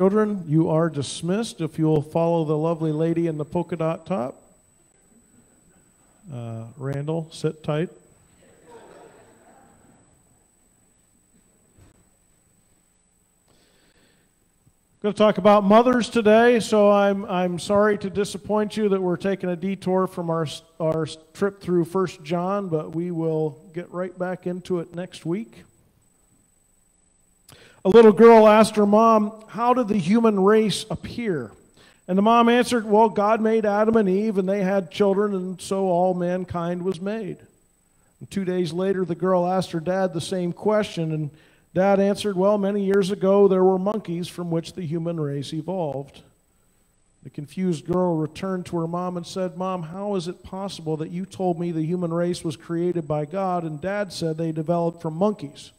Children, you are dismissed if you'll follow the lovely lady in the polka dot top. Uh, Randall, sit tight. going to talk about mothers today, so I'm, I'm sorry to disappoint you that we're taking a detour from our, our trip through First John, but we will get right back into it next week. A little girl asked her mom, How did the human race appear? And the mom answered, Well, God made Adam and Eve, and they had children, and so all mankind was made. And two days later, the girl asked her dad the same question, and Dad answered, Well, many years ago there were monkeys from which the human race evolved. The confused girl returned to her mom and said, Mom, how is it possible that you told me the human race was created by God and Dad said they developed from monkeys?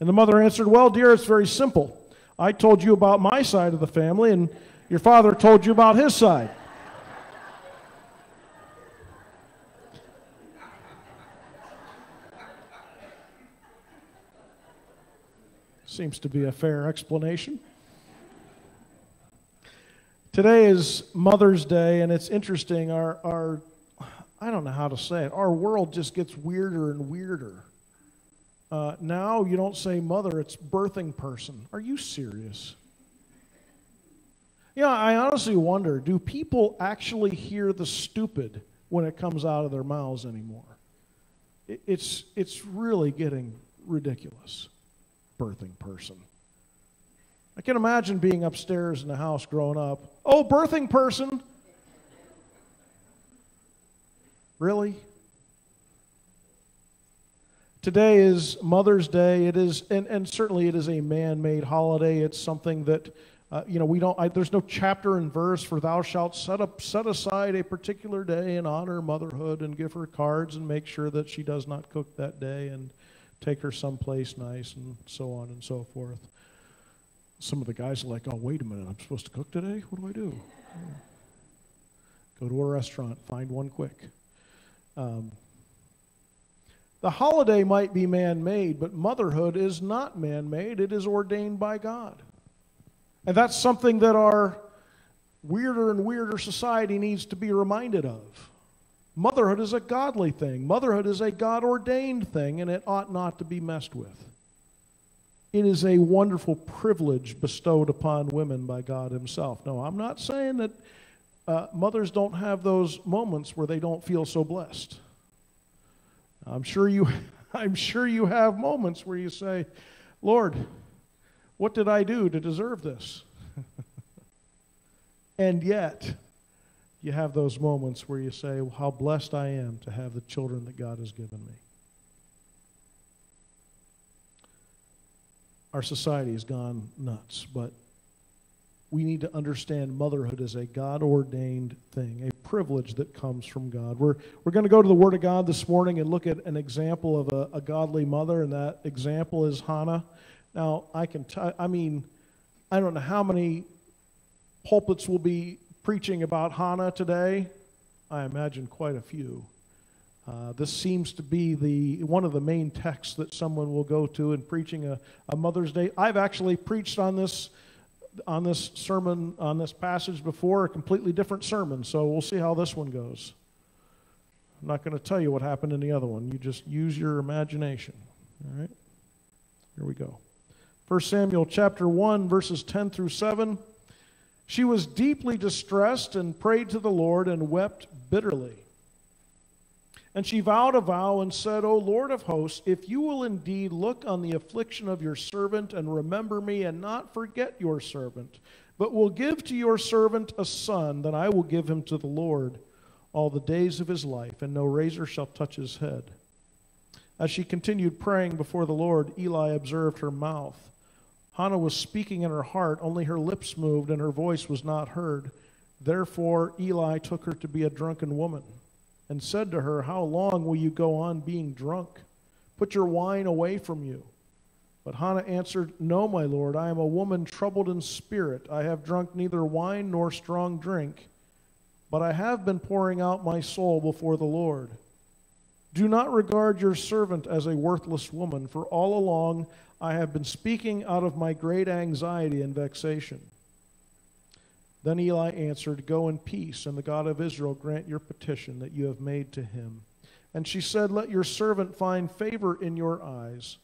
And the mother answered, Well, dear, it's very simple. I told you about my side of the family, and your father told you about his side. Seems to be a fair explanation. Today is Mother's Day, and it's interesting. Our, our, I don't know how to say it, our world just gets weirder and weirder. Uh, now you don't say mother, it's birthing person. Are you serious? Yeah, I honestly wonder do people actually hear the stupid when it comes out of their mouths anymore? It's, it's really getting ridiculous birthing person. I can imagine being upstairs in the house growing up. Oh, birthing person. Really? Today is Mother's Day. It is, and, and certainly it is a man made holiday. It's something that, uh, you know, we don't, I, there's no chapter and verse for thou shalt set, up, set aside a particular day and honor motherhood and give her cards and make sure that she does not cook that day and take her someplace nice and so on and so forth. Some of the guys are like, oh, wait a minute, I'm supposed to cook today? What do I do? Go to a restaurant, find one quick. Um, the holiday might be man made, but motherhood is not man made, it is ordained by God. And that's something that our weirder and weirder society needs to be reminded of. Motherhood is a godly thing. Motherhood is a God ordained thing, and it ought not to be messed with. It is a wonderful privilege bestowed upon women by God Himself. No, I'm not saying that uh, mothers don't have those moments where they don't feel so blessed. I'm sure you, I'm sure you have moments where you say, Lord, what did I do to deserve this? and yet, you have those moments where you say, well, How blessed I am to have the children that God has given me. Our society has gone nuts, but we need to understand motherhood as a God ordained thing, a privilege that comes from God. We're, we're going to go to the Word of God this morning and look at an example of a, a godly mother, and that example is Hannah. Now, I can, t- I mean, I don't know how many pulpits will be preaching about Hannah today? I imagine quite a few. Uh, this seems to be the one of the main texts that someone will go to in preaching a, a Mother's Day. I've actually preached on this on this sermon on this passage before, a completely different sermon. So we'll see how this one goes. I'm not going to tell you what happened in the other one. You just use your imagination. All right? Here we go. 1 Samuel chapter 1 verses 10 through 7. She was deeply distressed and prayed to the Lord and wept bitterly. And she vowed a vow and said, O Lord of hosts, if you will indeed look on the affliction of your servant and remember me and not forget your servant, but will give to your servant a son, then I will give him to the Lord all the days of his life, and no razor shall touch his head. As she continued praying before the Lord, Eli observed her mouth. Hannah was speaking in her heart, only her lips moved and her voice was not heard. Therefore, Eli took her to be a drunken woman and said to her, How long will you go on being drunk? Put your wine away from you. But Hannah answered, No, my lord, I am a woman troubled in spirit. I have drunk neither wine nor strong drink, but I have been pouring out my soul before the Lord. Do not regard your servant as a worthless woman, for all along I have been speaking out of my great anxiety and vexation. Then Eli answered, Go in peace, and the God of Israel grant your petition that you have made to him. And she said, Let your servant find favor in your eyes.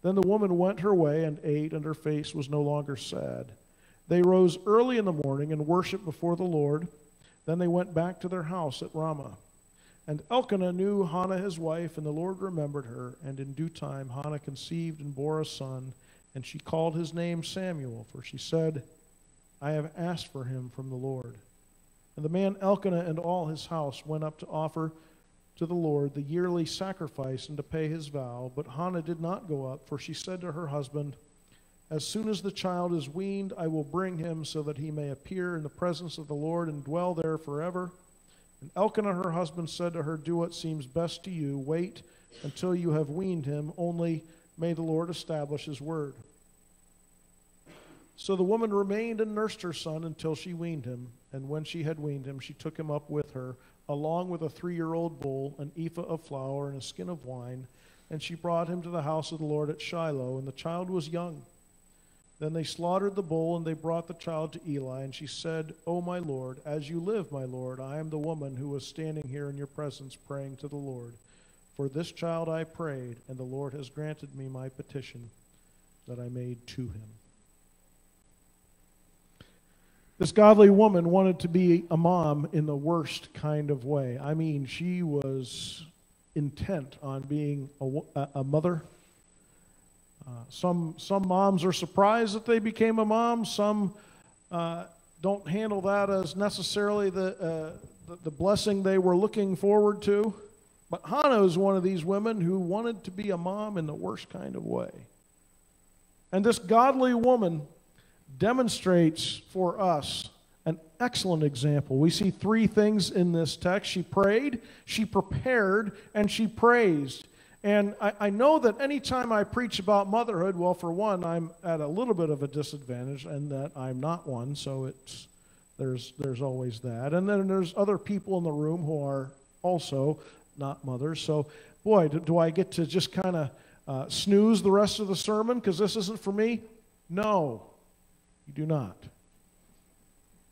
Then the woman went her way and ate, and her face was no longer sad. They rose early in the morning and worshiped before the Lord. Then they went back to their house at Ramah. And Elkanah knew Hannah his wife, and the Lord remembered her. And in due time Hannah conceived and bore a son, and she called his name Samuel, for she said, I have asked for him from the Lord. And the man Elkanah and all his house went up to offer to the Lord the yearly sacrifice and to pay his vow. But Hannah did not go up, for she said to her husband, As soon as the child is weaned, I will bring him so that he may appear in the presence of the Lord and dwell there forever. And Elkanah, her husband, said to her, Do what seems best to you. Wait until you have weaned him. Only may the Lord establish his word. So the woman remained and nursed her son until she weaned him. And when she had weaned him, she took him up with her, along with a three year old bull, an ephah of flour, and a skin of wine. And she brought him to the house of the Lord at Shiloh, and the child was young. Then they slaughtered the bull, and they brought the child to Eli. And she said, O my Lord, as you live, my Lord, I am the woman who was standing here in your presence praying to the Lord. For this child I prayed, and the Lord has granted me my petition that I made to him. This godly woman wanted to be a mom in the worst kind of way. I mean, she was intent on being a, a mother. Uh, some, some moms are surprised that they became a mom. Some uh, don't handle that as necessarily the, uh, the, the blessing they were looking forward to. But Hannah is one of these women who wanted to be a mom in the worst kind of way. And this godly woman demonstrates for us an excellent example. We see three things in this text she prayed, she prepared, and she praised. And I, I, know that anytime I preach about motherhood, well, for one, I'm at a little bit of a disadvantage, and that I'm not one, so it's there's there's always that. And then there's other people in the room who are also not mothers. So, boy, do, do I get to just kind of uh, snooze the rest of the sermon because this isn't for me? No, you do not.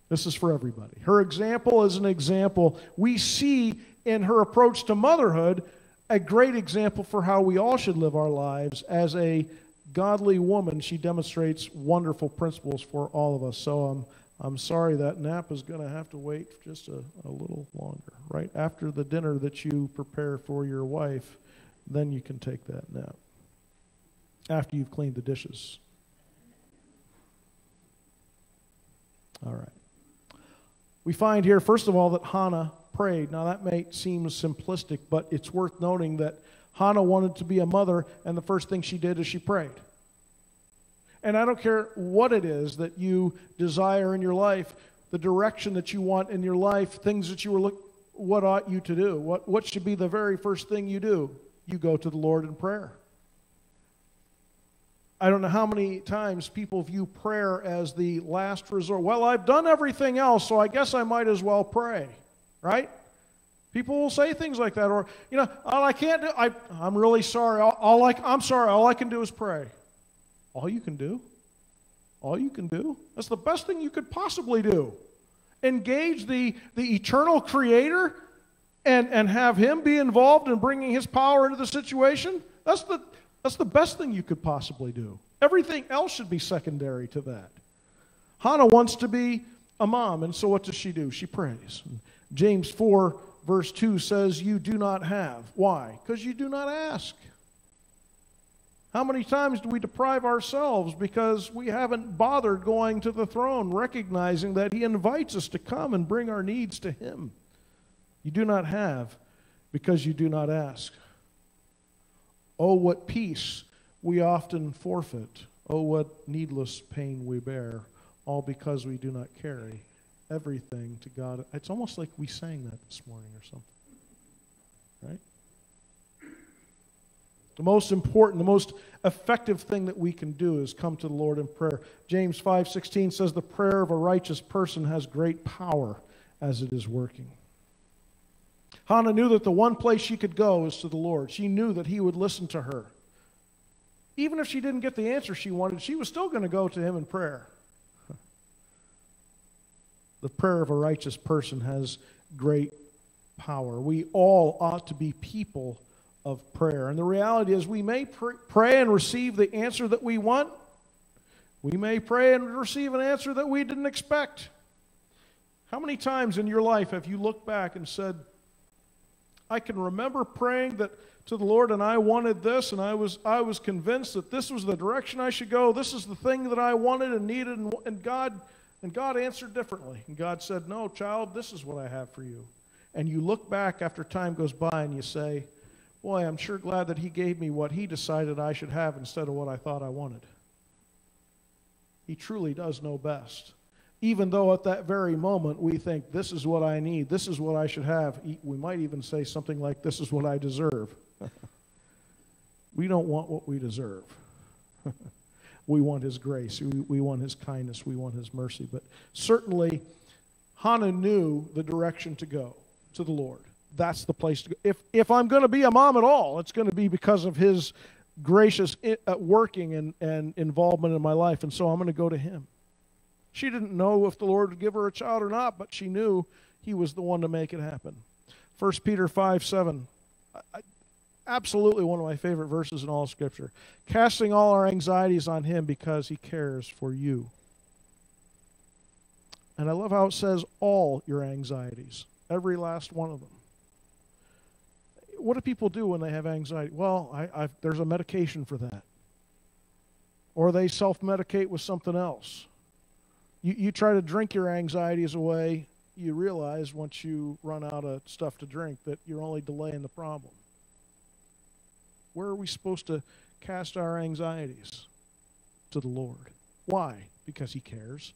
This is for everybody. Her example is an example we see in her approach to motherhood, a great example for how we all should live our lives. As a godly woman, she demonstrates wonderful principles for all of us. So I'm, I'm sorry that nap is going to have to wait just a, a little longer. Right after the dinner that you prepare for your wife, then you can take that nap. After you've cleaned the dishes. All right. We find here, first of all, that Hannah prayed. Now, that may seem simplistic, but it's worth noting that Hannah wanted to be a mother, and the first thing she did is she prayed. And I don't care what it is that you desire in your life, the direction that you want in your life, things that you were look, what ought you to do? What, what should be the very first thing you do? You go to the Lord in prayer. I don't know how many times people view prayer as the last resort. Well, I've done everything else, so I guess I might as well pray, right? People will say things like that, or you know, all I can't do. I, I'm really sorry. All, all I, I'm sorry. All I can do is pray. All you can do. All you can do. That's the best thing you could possibly do. Engage the the eternal Creator, and and have Him be involved in bringing His power into the situation. That's the that's the best thing you could possibly do. Everything else should be secondary to that. Hannah wants to be a mom, and so what does she do? She prays. James 4, verse 2 says, You do not have. Why? Because you do not ask. How many times do we deprive ourselves because we haven't bothered going to the throne, recognizing that He invites us to come and bring our needs to Him? You do not have because you do not ask. Oh, what peace we often forfeit. Oh, what needless pain we bear, all because we do not carry everything to God. It's almost like we sang that this morning or something. Right? The most important, the most effective thing that we can do is come to the Lord in prayer. James 5:16 says the prayer of a righteous person has great power as it is working. Hannah knew that the one place she could go is to the Lord. She knew that He would listen to her. Even if she didn't get the answer she wanted, she was still going to go to Him in prayer. The prayer of a righteous person has great power. We all ought to be people of prayer. And the reality is, we may pr- pray and receive the answer that we want. We may pray and receive an answer that we didn't expect. How many times in your life have you looked back and said, I can remember praying that to the Lord and I wanted this and I was I was convinced that this was the direction I should go. This is the thing that I wanted and needed and, and God and God answered differently. And God said, "No, child, this is what I have for you." And you look back after time goes by and you say, "Boy, I'm sure glad that he gave me what he decided I should have instead of what I thought I wanted." He truly does know best even though at that very moment we think, this is what I need, this is what I should have. We might even say something like, this is what I deserve. we don't want what we deserve. we want His grace, we, we want His kindness, we want His mercy. But certainly, Hannah knew the direction to go to the Lord. That's the place to go. If, if I'm going to be a mom at all, it's going to be because of His gracious uh, working and, and involvement in my life. And so I'm going to go to Him. She didn't know if the Lord would give her a child or not, but she knew He was the one to make it happen. 1 Peter 5 7. I, absolutely one of my favorite verses in all Scripture. Casting all our anxieties on Him because He cares for you. And I love how it says all your anxieties, every last one of them. What do people do when they have anxiety? Well, I, there's a medication for that. Or they self medicate with something else you, you try to drink your anxieties away, you realize once you run out of stuff to drink that you're only delaying the problem. Where are we supposed to cast our anxieties? To the Lord. Why? Because He cares.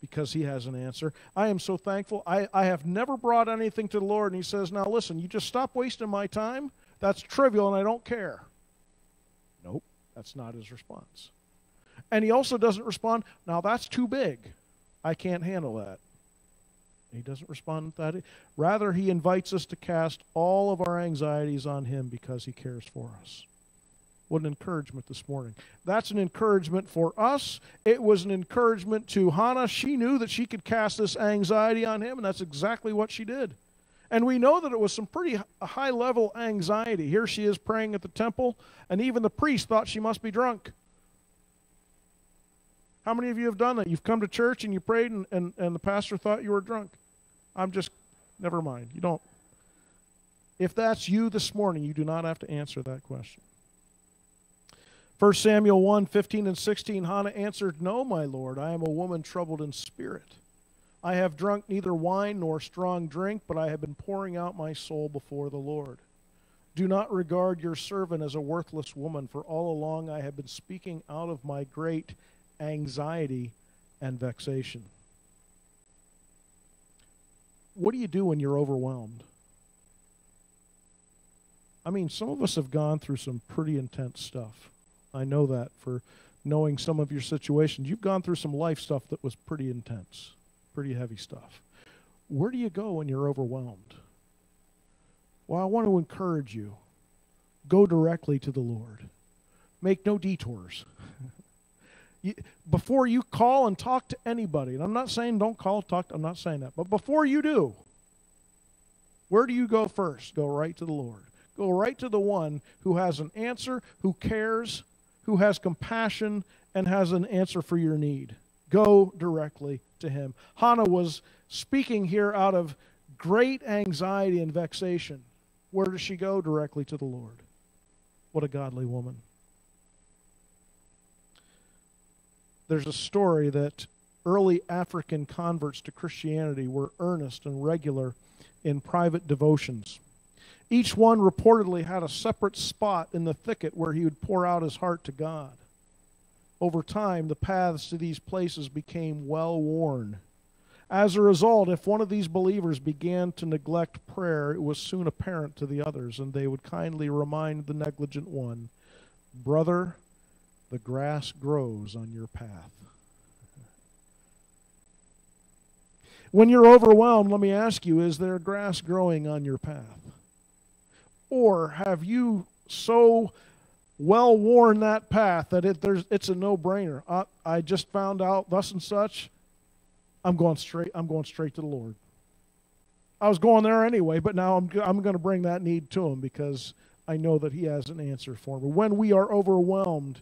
Because He has an answer. I am so thankful. I, I have never brought anything to the Lord, and He says, Now listen, you just stop wasting my time. That's trivial, and I don't care. Nope, that's not His response. And he also doesn't respond, now that's too big. I can't handle that. He doesn't respond to that. Rather, he invites us to cast all of our anxieties on him because he cares for us. What an encouragement this morning. That's an encouragement for us. It was an encouragement to Hannah. She knew that she could cast this anxiety on him, and that's exactly what she did. And we know that it was some pretty high level anxiety. Here she is praying at the temple, and even the priest thought she must be drunk. How many of you have done that? You've come to church and you prayed and, and, and the pastor thought you were drunk. I'm just, never mind. You don't. If that's you this morning, you do not have to answer that question. 1 Samuel 1 15 and 16, Hannah answered, No, my Lord, I am a woman troubled in spirit. I have drunk neither wine nor strong drink, but I have been pouring out my soul before the Lord. Do not regard your servant as a worthless woman, for all along I have been speaking out of my great anxiety, and vexation. What do you do when you're overwhelmed? I mean, some of us have gone through some pretty intense stuff. I know that for knowing some of your situations. You've gone through some life stuff that was pretty intense, pretty heavy stuff. Where do you go when you're overwhelmed? Well, I want to encourage you go directly to the Lord, make no detours. You, before you call and talk to anybody, and I'm not saying don't call, talk, I'm not saying that, but before you do, where do you go first? Go right to the Lord. Go right to the one who has an answer, who cares, who has compassion, and has an answer for your need. Go directly to him. Hannah was speaking here out of great anxiety and vexation. Where does she go? Directly to the Lord. What a godly woman. There's a story that early African converts to Christianity were earnest and regular in private devotions. Each one reportedly had a separate spot in the thicket where he would pour out his heart to God. Over time, the paths to these places became well worn. As a result, if one of these believers began to neglect prayer, it was soon apparent to the others, and they would kindly remind the negligent one, Brother, the grass grows on your path. When you're overwhelmed, let me ask you is there grass growing on your path? Or have you so well worn that path that it, there's, it's a no brainer? I, I just found out thus and such. I'm going straight. I'm going straight to the Lord. I was going there anyway, but now I'm, I'm going to bring that need to Him because I know that He has an answer for me. When we are overwhelmed,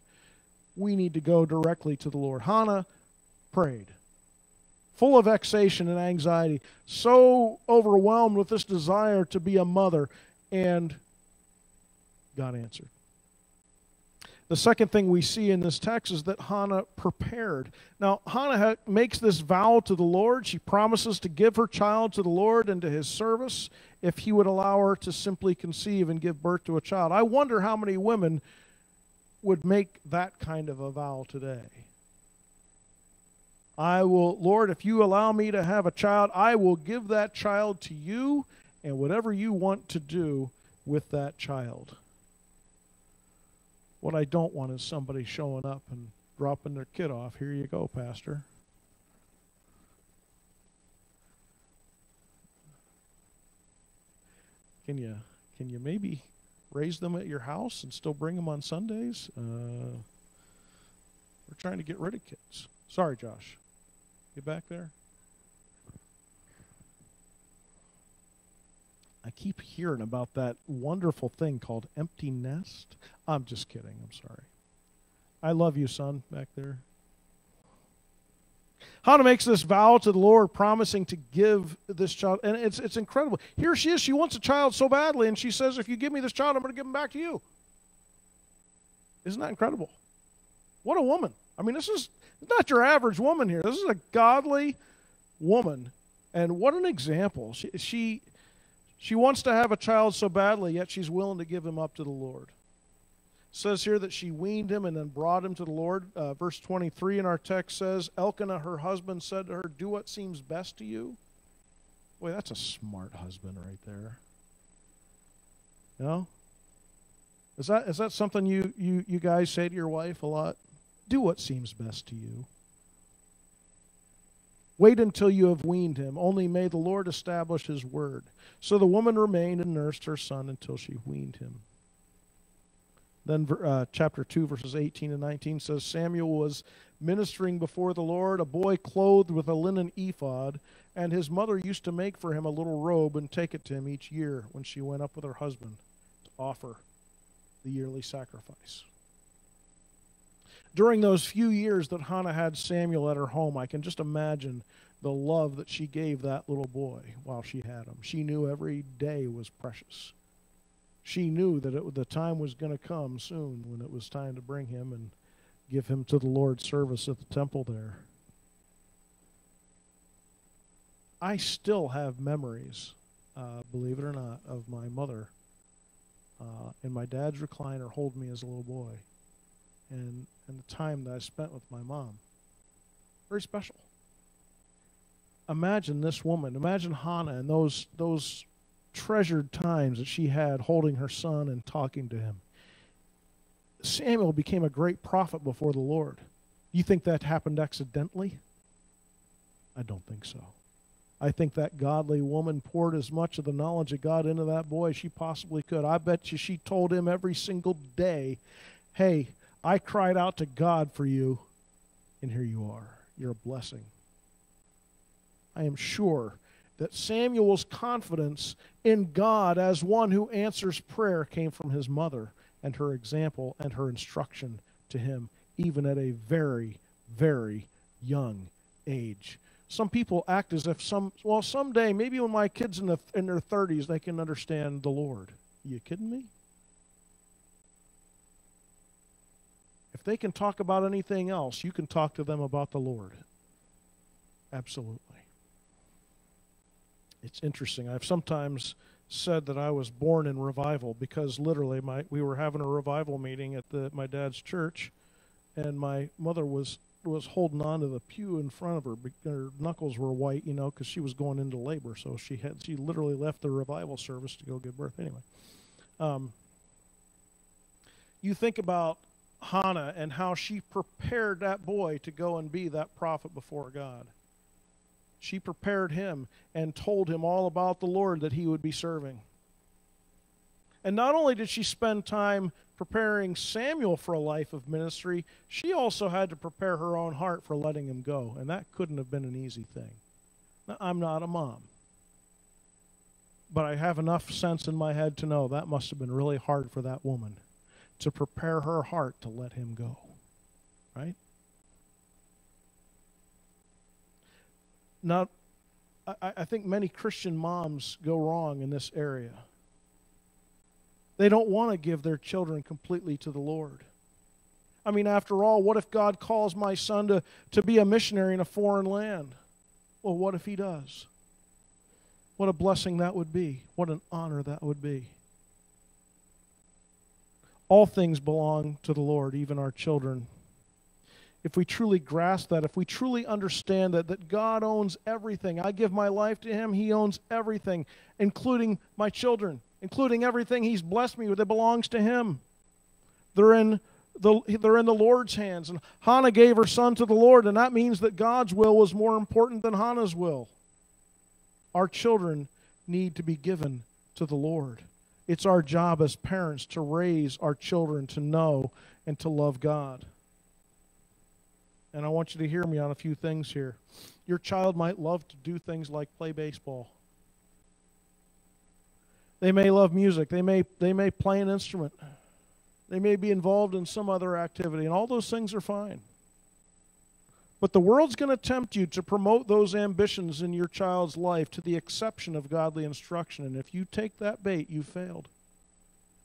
we need to go directly to the Lord. Hannah prayed, full of vexation and anxiety, so overwhelmed with this desire to be a mother, and God answered. The second thing we see in this text is that Hannah prepared. Now, Hannah makes this vow to the Lord. She promises to give her child to the Lord and to his service if he would allow her to simply conceive and give birth to a child. I wonder how many women would make that kind of a vow today. I will, Lord, if you allow me to have a child, I will give that child to you and whatever you want to do with that child. What I don't want is somebody showing up and dropping their kid off. Here you go, Pastor. Can you can you maybe raise them at your house and still bring them on Sundays? Uh, we're trying to get rid of kids. Sorry, Josh. Get back there. I keep hearing about that wonderful thing called empty nest. I'm just kidding. I'm sorry. I love you, son, back there. Hannah makes this vow to the Lord, promising to give this child, and it's it's incredible. Here she is; she wants a child so badly, and she says, "If you give me this child, I'm going to give him back to you." Isn't that incredible? What a woman! I mean, this is not your average woman here. This is a godly woman, and what an example! She she she wants to have a child so badly, yet she's willing to give him up to the Lord. Says here that she weaned him and then brought him to the Lord. Uh, verse 23 in our text says, Elkanah, her husband, said to her, Do what seems best to you. Boy, that's a smart husband right there. You know? Is that, is that something you, you, you guys say to your wife a lot? Do what seems best to you. Wait until you have weaned him. Only may the Lord establish his word. So the woman remained and nursed her son until she weaned him. Then uh, chapter 2, verses 18 and 19 says Samuel was ministering before the Lord, a boy clothed with a linen ephod, and his mother used to make for him a little robe and take it to him each year when she went up with her husband to offer the yearly sacrifice. During those few years that Hannah had Samuel at her home, I can just imagine the love that she gave that little boy while she had him. She knew every day was precious. She knew that it, the time was going to come soon when it was time to bring him and give him to the Lord's service at the temple there. I still have memories, uh, believe it or not, of my mother uh, in my dad's recliner holding me as a little boy and, and the time that I spent with my mom. Very special. Imagine this woman, imagine Hannah and those, those treasured times that she had holding her son and talking to him. Samuel became a great prophet before the Lord. You think that happened accidentally? I don't think so. I think that godly woman poured as much of the knowledge of God into that boy as she possibly could. I bet you she told him every single day, hey, I cried out to God for you, and here you are. You're a blessing. I am sure that Samuel's confidence in God as one who answers prayer came from his mother and her example and her instruction to him, even at a very, very young age. Some people act as if some, well, someday, maybe when my kids in, the, in their 30s, they can understand the Lord. Are you kidding me? If they can talk about anything else, you can talk to them about the Lord. Absolutely. It's interesting. I've sometimes said that I was born in revival because literally my we were having a revival meeting at the my dad's church and my mother was was holding on to the pew in front of her her knuckles were white you know because she was going into labor so she had she literally left the revival service to go give birth anyway um, you think about Hannah and how she prepared that boy to go and be that prophet before God. She prepared him and told him all about the Lord that he would be serving. And not only did she spend time preparing Samuel for a life of ministry, she also had to prepare her own heart for letting him go. And that couldn't have been an easy thing. Now, I'm not a mom. But I have enough sense in my head to know that must have been really hard for that woman to prepare her heart to let him go. Right? Not, I, I think many Christian moms go wrong in this area. They don't want to give their children completely to the Lord. I mean, after all, what if God calls my son to, to be a missionary in a foreign land? Well, what if he does? What a blessing that would be. What an honor that would be. All things belong to the Lord, even our children. If we truly grasp that, if we truly understand that, that God owns everything, I give my life to Him, He owns everything, including my children, including everything He's blessed me with that belongs to Him. They're in the, they're in the Lord's hands. And Hannah gave her son to the Lord, and that means that God's will was more important than Hannah's will. Our children need to be given to the Lord. It's our job as parents to raise our children to know and to love God. And I want you to hear me on a few things here. Your child might love to do things like play baseball. They may love music. They may, they may play an instrument. They may be involved in some other activity, and all those things are fine. But the world's going to tempt you to promote those ambitions in your child's life to the exception of godly instruction. And if you take that bait, you failed.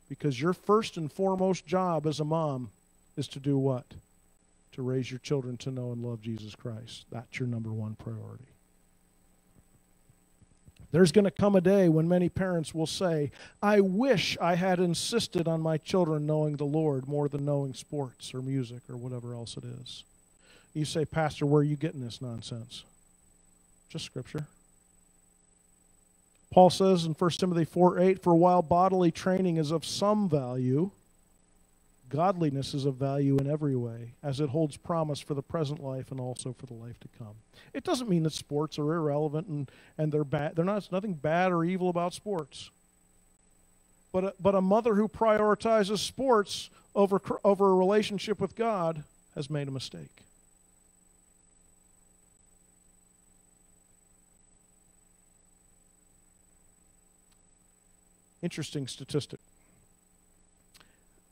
Because your first and foremost job as a mom is to do what? To raise your children to know and love Jesus Christ. That's your number one priority. There's going to come a day when many parents will say, I wish I had insisted on my children knowing the Lord more than knowing sports or music or whatever else it is. You say, Pastor, where are you getting this nonsense? Just Scripture. Paul says in 1 Timothy 4 8, For while bodily training is of some value, godliness is of value in every way, as it holds promise for the present life and also for the life to come. It doesn't mean that sports are irrelevant and, and they're bad. They're not, nothing bad or evil about sports. But a, but a mother who prioritizes sports over, over a relationship with God has made a mistake. Interesting statistic.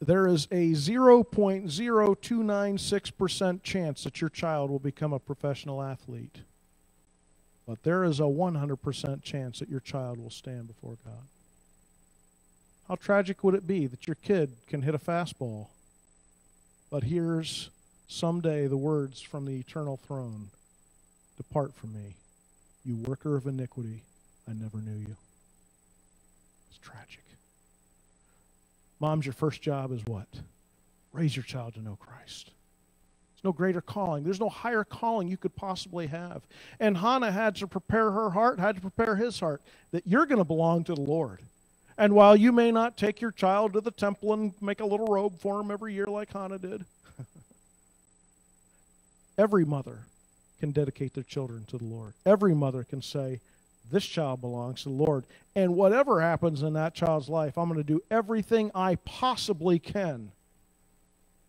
There is a 0.0296% chance that your child will become a professional athlete. But there is a 100% chance that your child will stand before God. How tragic would it be that your kid can hit a fastball, but hears someday the words from the eternal throne Depart from me, you worker of iniquity, I never knew you. It's tragic. Mom's, your first job is what? Raise your child to know Christ. There's no greater calling. There's no higher calling you could possibly have. And Hannah had to prepare her heart, had to prepare his heart, that you're going to belong to the Lord. And while you may not take your child to the temple and make a little robe for him every year like Hannah did, every mother can dedicate their children to the Lord. Every mother can say, this child belongs to the Lord. And whatever happens in that child's life, I'm going to do everything I possibly can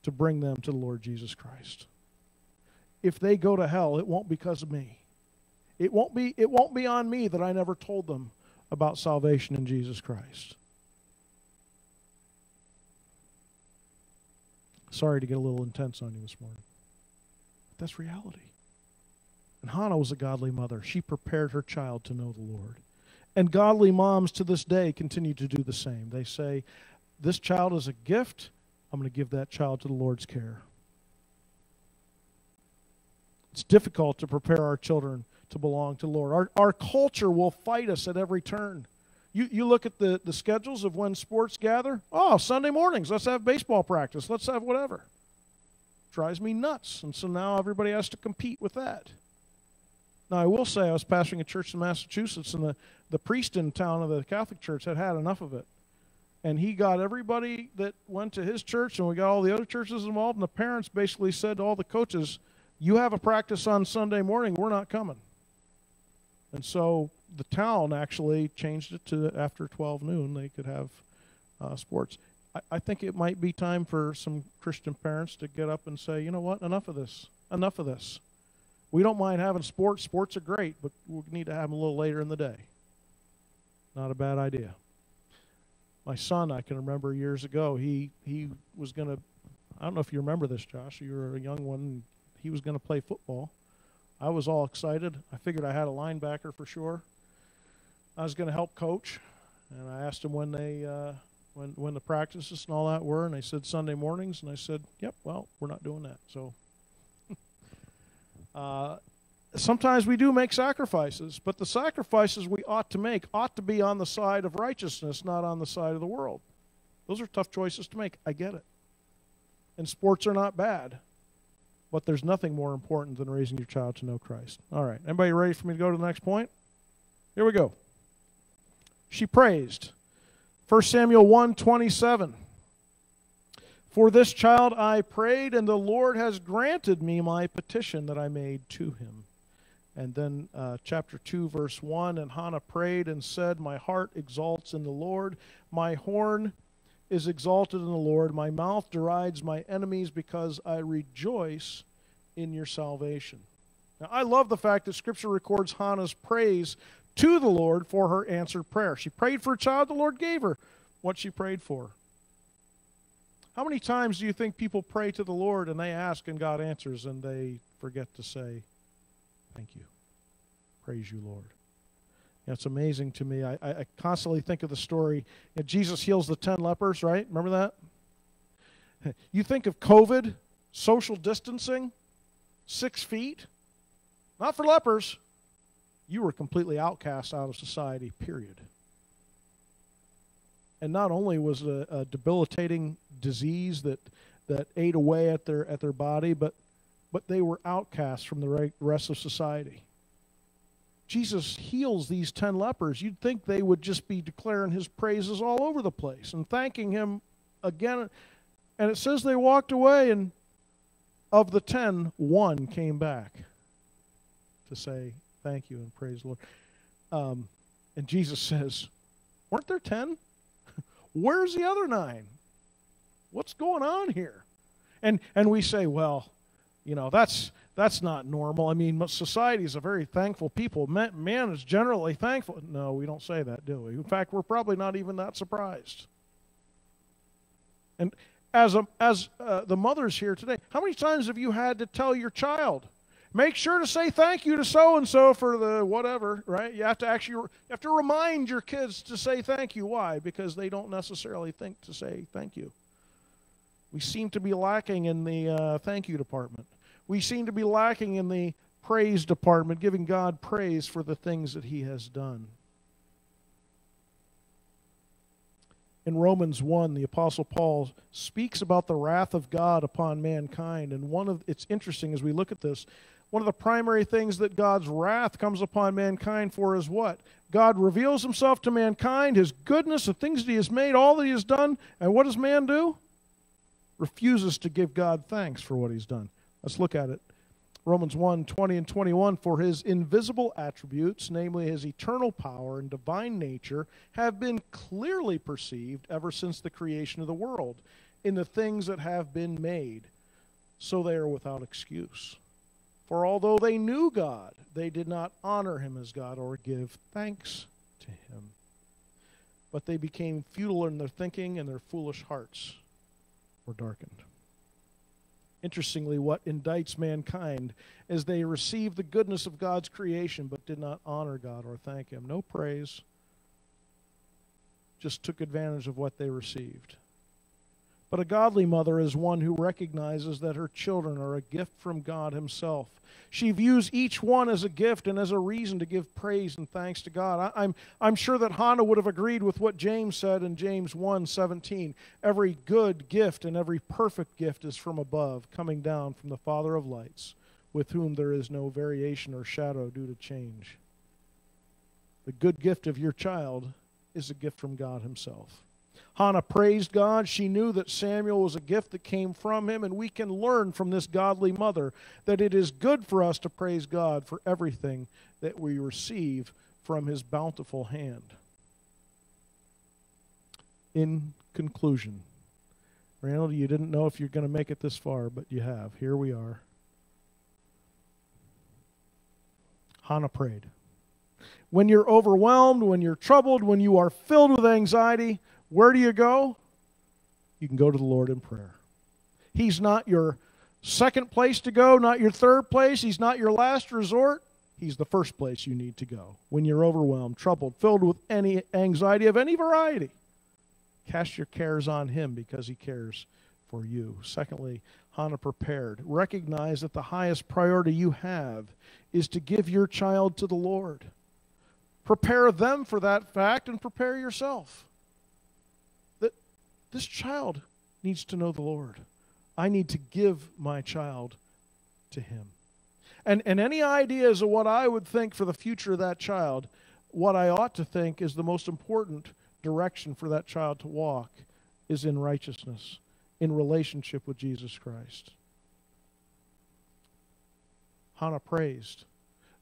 to bring them to the Lord Jesus Christ. If they go to hell, it won't because of me. It won't be, it won't be on me that I never told them about salvation in Jesus Christ. Sorry to get a little intense on you this morning. But that's reality. And Hannah was a godly mother. She prepared her child to know the Lord. And godly moms to this day continue to do the same. They say, This child is a gift. I'm going to give that child to the Lord's care. It's difficult to prepare our children to belong to the Lord. Our, our culture will fight us at every turn. You, you look at the, the schedules of when sports gather. Oh, Sunday mornings, let's have baseball practice. Let's have whatever. Drives me nuts. And so now everybody has to compete with that. Now, I will say I was pastoring a church in Massachusetts, and the, the priest in town of the Catholic Church had had enough of it. And he got everybody that went to his church, and we got all the other churches involved, and the parents basically said to all the coaches, You have a practice on Sunday morning, we're not coming. And so the town actually changed it to after 12 noon, they could have uh, sports. I, I think it might be time for some Christian parents to get up and say, you know what, enough of this. Enough of this. We don't mind having sports. Sports are great, but we need to have them a little later in the day. Not a bad idea. My son, I can remember years ago, he, he was going to, I don't know if you remember this, Josh. You were a young one. He was going to play football. I was all excited. I figured I had a linebacker for sure. I was going to help coach, and I asked him when they uh, when when the practices and all that were, and they said Sunday mornings, and I said, "Yep, well, we're not doing that." So uh, sometimes we do make sacrifices, but the sacrifices we ought to make ought to be on the side of righteousness, not on the side of the world. Those are tough choices to make. I get it. And sports are not bad, but there's nothing more important than raising your child to know Christ. All right, anybody ready for me to go to the next point? Here we go. She praised. 1 Samuel 1 27. For this child I prayed, and the Lord has granted me my petition that I made to him. And then uh, chapter 2, verse 1 And Hannah prayed and said, My heart exalts in the Lord, my horn is exalted in the Lord, my mouth derides my enemies because I rejoice in your salvation. Now, I love the fact that Scripture records Hannah's praise to the Lord for her answered prayer. She prayed for a child, the Lord gave her what she prayed for. How many times do you think people pray to the Lord and they ask and God answers and they forget to say, Thank you. Praise you, Lord. You know, it's amazing to me. I, I constantly think of the story. You know, Jesus heals the ten lepers, right? Remember that? You think of COVID, social distancing, six feet. Not for lepers, you were completely outcast out of society, period. And not only was it a, a debilitating disease that, that ate away at their, at their body, but, but they were outcasts from the rest of society. Jesus heals these ten lepers. You'd think they would just be declaring his praises all over the place and thanking him again. And it says they walked away, and of the ten, one came back to say, Thank you and praise the Lord. Um, and Jesus says, Weren't there ten? Where's the other nine? What's going on here? And and we say, well, you know, that's that's not normal. I mean, society is a very thankful people. Man, is generally thankful. No, we don't say that, do we? In fact, we're probably not even that surprised. And as a, as uh, the mothers here today, how many times have you had to tell your child, Make sure to say thank you to so and so for the whatever, right? You have to actually you have to remind your kids to say thank you. Why? Because they don't necessarily think to say thank you. We seem to be lacking in the uh, thank you department. We seem to be lacking in the praise department, giving God praise for the things that He has done. in Romans 1, the Apostle Paul speaks about the wrath of God upon mankind. And one of it's interesting as we look at this, one of the primary things that God's wrath comes upon mankind for is what? God reveals himself to mankind, his goodness, the things that he has made, all that he has done, and what does man do? Refuses to give God thanks for what he's done. Let's look at it. Romans 1 20 and 21 For his invisible attributes, namely his eternal power and divine nature, have been clearly perceived ever since the creation of the world in the things that have been made, so they are without excuse. For although they knew God, they did not honor him as God or give thanks to him. But they became futile in their thinking, and their foolish hearts were darkened. Interestingly, what indicts mankind is they received the goodness of God's creation but did not honor God or thank Him. No praise, just took advantage of what they received. But a godly mother is one who recognizes that her children are a gift from God Himself. She views each one as a gift and as a reason to give praise and thanks to God. I, am I'm, I'm sure that Hannah would have agreed with what James said in James 1 17. Every good gift and every perfect gift is from above, coming down from the Father of lights, with whom there is no variation or shadow due to change. The good gift of your child is a gift from God Himself. Hannah praised God. She knew that Samuel was a gift that came from him, and we can learn from this godly mother that it is good for us to praise God for everything that we receive from his bountiful hand. In conclusion, Randall, you didn't know if you're going to make it this far, but you have. Here we are. Hannah prayed. When you're overwhelmed, when you're troubled, when you are filled with anxiety, where do you go? You can go to the Lord in prayer. He's not your second place to go, not your third place. He's not your last resort. He's the first place you need to go when you're overwhelmed, troubled, filled with any anxiety of any variety. Cast your cares on Him because He cares for you. Secondly, Hannah prepared. Recognize that the highest priority you have is to give your child to the Lord. Prepare them for that fact and prepare yourself. This child needs to know the Lord. I need to give my child to Him. And, and any ideas of what I would think for the future of that child, what I ought to think is the most important direction for that child to walk is in righteousness, in relationship with Jesus Christ. Hannah praised.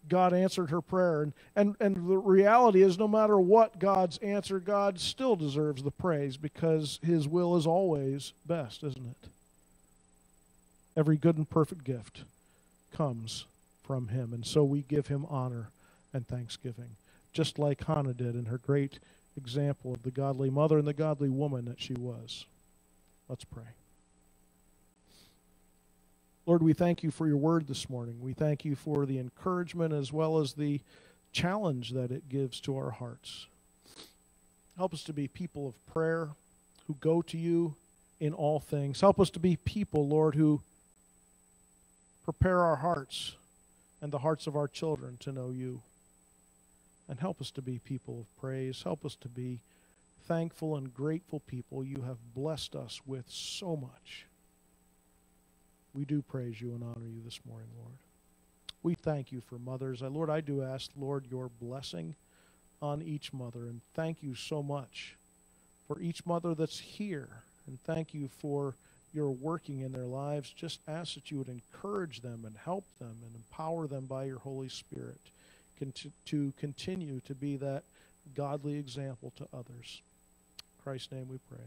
God answered her prayer. And, and, and the reality is, no matter what God's answer, God still deserves the praise because his will is always best, isn't it? Every good and perfect gift comes from him. And so we give him honor and thanksgiving, just like Hannah did in her great example of the godly mother and the godly woman that she was. Let's pray. Lord, we thank you for your word this morning. We thank you for the encouragement as well as the challenge that it gives to our hearts. Help us to be people of prayer who go to you in all things. Help us to be people, Lord, who prepare our hearts and the hearts of our children to know you. And help us to be people of praise. Help us to be thankful and grateful people. You have blessed us with so much. We do praise you and honor you this morning, Lord. We thank you for mothers. I, Lord, I do ask, Lord, your blessing on each mother. And thank you so much for each mother that's here. And thank you for your working in their lives. Just ask that you would encourage them and help them and empower them by your Holy Spirit to continue to be that godly example to others. In Christ's name we pray.